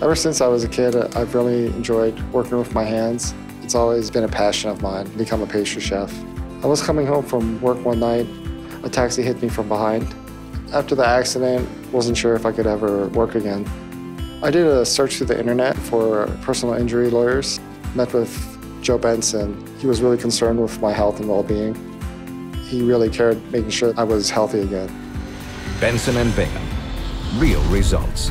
Ever since I was a kid, I've really enjoyed working with my hands. It's always been a passion of mine, become a pastry chef. I was coming home from work one night. A taxi hit me from behind. After the accident, wasn't sure if I could ever work again. I did a search through the internet for personal injury lawyers. Met with Joe Benson. He was really concerned with my health and well-being. He really cared making sure I was healthy again. Benson and Bingham. Real results.